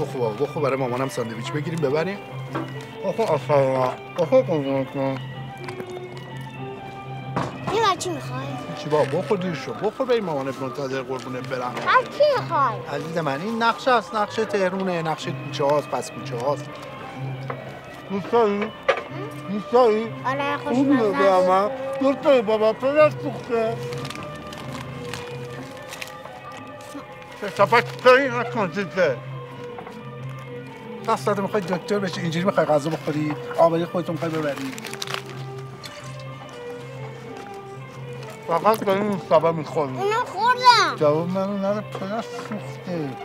بخو بخو برای مامانم ساندویچ بگیریم ببریم. بخو قربونتون این چی می‌خوای؟ چی بابا بخور دیر شد بخور به این مامانت منتظر قربونت برم. از چی می‌خوای؟ عزیز من این نقشه است نقشه تهرونه نقشه کوچه هاست پس کوچه هاست. دوستایی؟ دوستایی؟ آره خوش خوبی رو به دوستایی بابا پدر سوخته. کسافت داری نکن زیده دست داده می‌خوای دکتر بشی اینجوری می‌خوای غذا بخوری آبری خودتون می‌خوای ببری. فقط به این سبب می‌خوری. اونو خوردم جواب منو نره پدر سوخته.